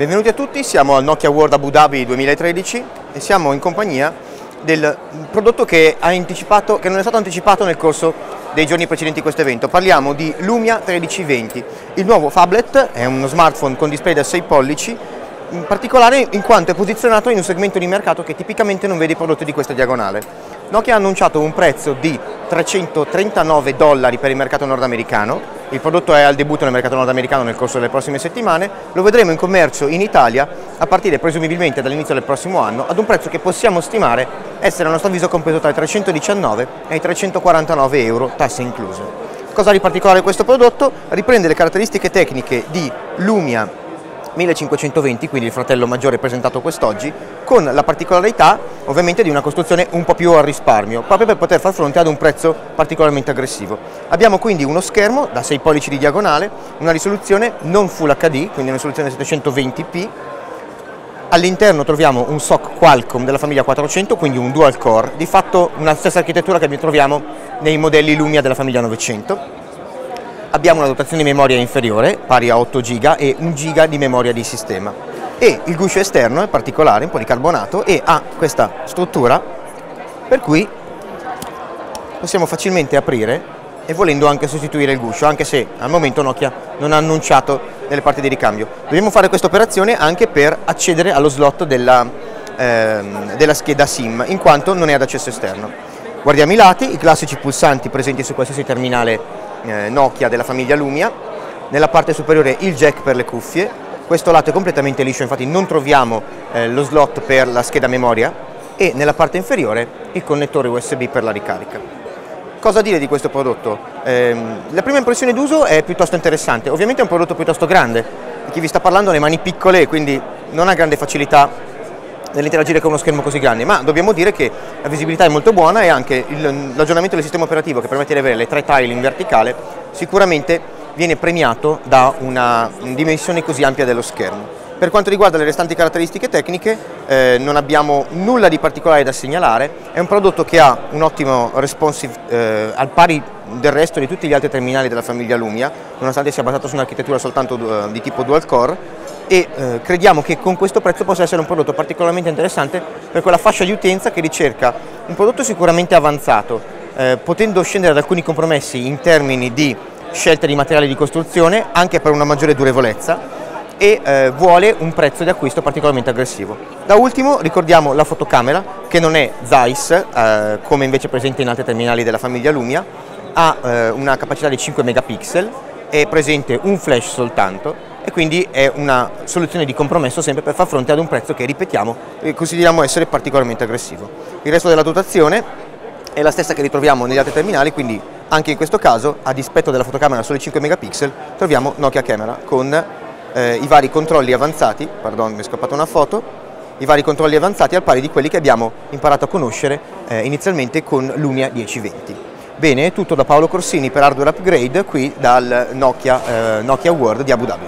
Benvenuti a tutti, siamo al Nokia World Abu Dhabi 2013 e siamo in compagnia del prodotto che, che, non è stato anticipato nel corso dei giorni precedenti a questo evento. Parliamo di Lumia 1320, il nuovo phablet, è uno smartphone con display da 6 pollici, in particolare in quanto è posizionato in un segmento di mercato che tipicamente non vede i prodotti di questa diagonale. Nokia ha annunciato un prezzo di 339 dollari per il mercato nordamericano, il prodotto è al debutto nel mercato nordamericano nel corso delle prossime settimane, lo vedremo in commercio in Italia a partire presumibilmente dall'inizio del prossimo anno ad un prezzo che possiamo stimare essere a nostro avviso compreso tra i 319 e i 349 euro, tasse incluse. Cosa di particolare questo prodotto? Riprende le caratteristiche tecniche di Lumia 1520, quindi il fratello maggiore presentato quest'oggi, con la particolarità ovviamente di una costruzione un po' più a risparmio, proprio per poter far fronte ad un prezzo particolarmente aggressivo. Abbiamo quindi uno schermo da 6 pollici di diagonale, una risoluzione non Full HD, quindi una risoluzione 720p, All'interno troviamo un SOC Qualcomm della famiglia 400, quindi un dual core, di fatto una stessa architettura che troviamo nei modelli Lumia della famiglia 900 abbiamo una dotazione di memoria inferiore, pari a 8 GB e 1 GB di memoria di sistema. E il guscio esterno è particolare, un po' di carbonato, e ha questa struttura per cui possiamo facilmente aprire e volendo anche sostituire il guscio, anche se al momento Nokia non ha annunciato delle parti di ricambio. Dobbiamo fare questa operazione anche per accedere allo slot della, ehm, della scheda SIM, in quanto non è ad accesso esterno. Guardiamo i lati, i classici pulsanti presenti su qualsiasi terminale Nokia della famiglia Lumia, nella parte superiore il jack per le cuffie, questo lato è completamente liscio, infatti non troviamo eh, lo slot per la scheda memoria. E nella parte inferiore il connettore USB per la ricarica. Cosa dire di questo prodotto? Eh, la prima impressione d'uso è piuttosto interessante, ovviamente è un prodotto piuttosto grande, chi vi sta parlando ha le mani piccole quindi non ha grande facilità nell'interagire con uno schermo così grande, ma dobbiamo dire che la visibilità è molto buona e anche l'aggiornamento del sistema operativo che permette di avere le tre tile in verticale sicuramente viene premiato da una dimensione così ampia dello schermo. Per quanto riguarda le restanti caratteristiche tecniche eh, non abbiamo nulla di particolare da segnalare, è un prodotto che ha un ottimo responsive eh, al pari del resto di tutti gli altri terminali della famiglia Lumia, nonostante sia basato su un'architettura soltanto di tipo dual core, e eh, crediamo che con questo prezzo possa essere un prodotto particolarmente interessante per quella fascia di utenza che ricerca un prodotto sicuramente avanzato, eh, potendo scendere ad alcuni compromessi in termini di scelta di materiali di costruzione anche per una maggiore durevolezza e eh, vuole un prezzo di acquisto particolarmente aggressivo. Da ultimo ricordiamo la fotocamera che non è Zeiss eh, come invece presente in altri terminali della famiglia Lumia, ha eh, una capacità di 5 megapixel, è presente un flash soltanto e quindi è una soluzione di compromesso sempre per far fronte ad un prezzo che, ripetiamo, eh, consideriamo essere particolarmente aggressivo. Il resto della dotazione è la stessa che ritroviamo negli altri terminali, quindi anche in questo caso, a dispetto della fotocamera solo 5 megapixel, troviamo Nokia Camera con eh, i vari controlli avanzati, pardon mi è scappata una foto, i vari controlli avanzati al pari di quelli che abbiamo imparato a conoscere eh, inizialmente con Lumia 1020. Bene, tutto da Paolo Corsini per Hardware Upgrade qui dal Nokia, eh, Nokia World di Abu Dhabi.